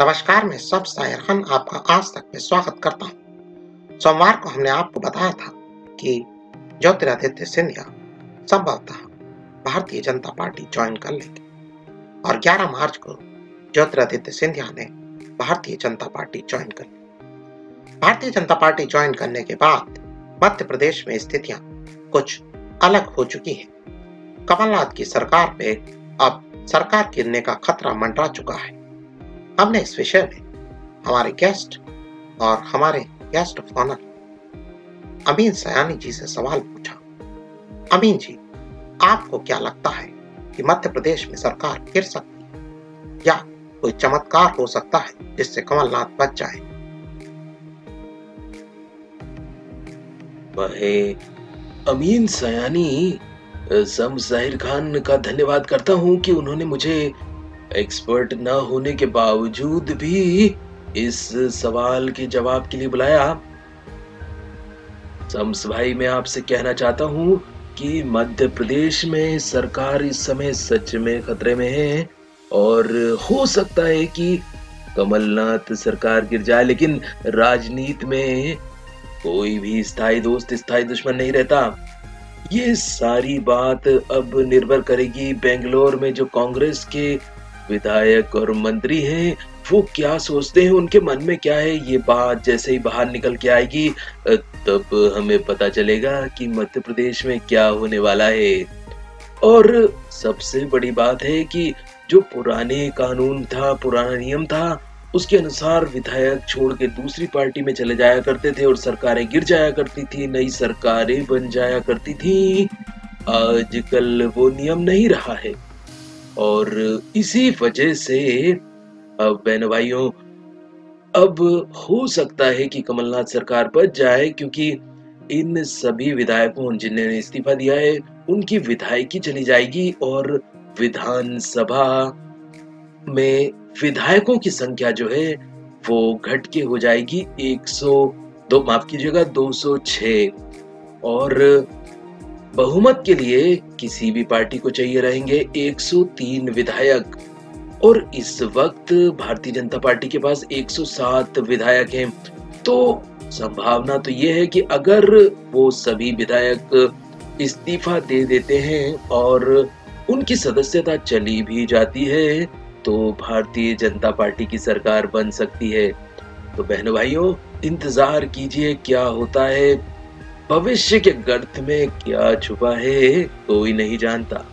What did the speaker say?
नमस्कार, मैं सब सायरखान आपका आज तक में स्वागत करता हूँ। सोमवार को हमने आपको बताया था कि ज्योतिरादित्य सिंधिया संभवतः भारतीय जनता पार्टी ज्वाइन कर लेंगे। और 11 मार्च को ज्योतिरादित्य सिंधिया ने भारतीय जनता पार्टी ज्वाइन कर ली। भारतीय जनता पार्टी ज्वाइन करने के बाद मध्य प्रदेश में स्थितियाँ कुछ अलग हो चुकी है। कमलनाथ की सरकार पे अब सरकार गिरने का खतरा मंडरा चुका है। हमने इस विषय में हमारे गेस्ट और हमारे guest of honour Ameen Sayani ji से सवाल पूछा, अमीन जी, आपको क्या लगता है कि मध्य प्रदेश में सरकार गिर सकती है? या कोई चमत्कार हो सकता है जिससे कमलनाथ बच जाए? अमीन सयानी सम ज़ाहिर खान का धन्यवाद करता हूँ कि उन्होंने मुझे एक्सपर्ट न होने के बावजूद भी इस सवाल के जवाब के लिए बुलाया। शम्स भाई, मैं आपसे कहना चाहता हूँ कि मध्य प्रदेश में सरकार इस समय सच में खतरे में है और हो सकता है कि कमलनाथ सरकार गिर जाए, लेकिन राजनीति में कोई भी स्थायी दोस्त, स्थायी दुश्मन नहीं रहता। ये सारी बात अब निर्भर करेगी बेंगलोर में जो कांग्रेस के विधायक और मंत्री हैं। वो क्या सोचते हैं? उनके मन में क्या है? ये बात जैसे ही बाहर निकल के आएगी तब हमें पता चलेगा कि मध्य प्रदेश में क्या होने वाला है। और सबसे बड़ी बात है कि जो पुराने कानून था, पुराना नियम था, उसके अनुसार विधायक छोड़ के दूसरी पार्टी में चले जाया करते थे और सरकारें गिर जाया करती थी, नई सरकारें बन जाया करती थी। आजकल वो नियम नहीं रहा है। और इसी वजह से अब बहन भाइयों, अब हो सकता है कि कमलनाथ सरकार बच जाए, क्योंकि इन सभी विधायकों जिन्होंने इस्तीफा दिया है, उनकी विधायकी चली जाएगी और विधानसभा में विधायकों की संख्या जो है, वो घट के हो जाएगी। 100 दो, माफ़ कीजिएगा 206 और बहुमत के लिए किसी भी पार्टी को चाहिए रहेंगे 103 विधायक। और इस वक्त भारतीय जनता पार्टी के पास 107 विधायक हैं। तो संभावना तो यह है कि अगर वो सभी विधायक इस्तीफा दे देते हैं और उनकी सदस्यता चली भी जाती है तो भारतीय जनता पार्टी की सरकार बन सकती है। तो बहनों भाइयों, इंतज़ार कीजिए क्या होता है। भविष्य के गर्त में क्या छुपा है कोई नहीं जानता।